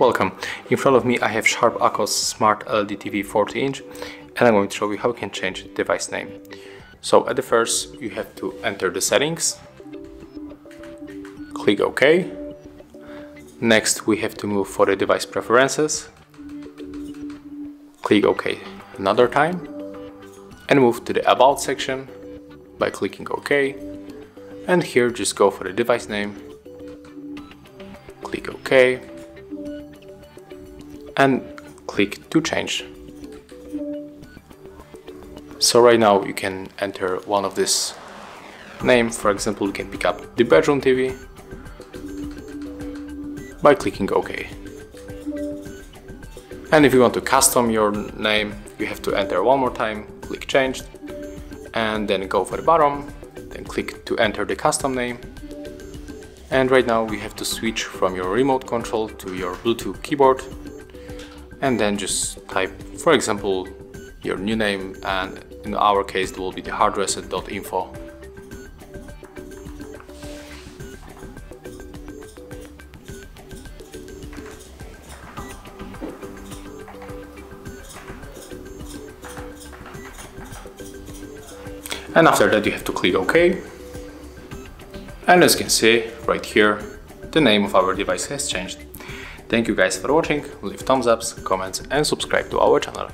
Welcome. In front of me I have Sharp Aquos Smart LED TV 40 inch and I'm going to show you how you can change the device name. So at the first you have to enter the settings, click OK. Next we have to move for the device preferences, click OK another time and move to the About section by clicking OK. And here just go for the device name, click OK. And click to change. So right now you can enter one of this name, for example you can pick up the bedroom TV by clicking OK. And if you want to custom your name, you have to enter one more time, click change, and then go for the bottom, then click to enter the custom name. And right now we have to switch from your remote control to your Bluetooth keyboard and then just type, for example, your new name and in our case it will be the hardreset.info. And after that you have to click OK. And as you can see right here, the name of our device has changed. Thank you guys for watching, leave thumbs ups, comments and subscribe to our channel.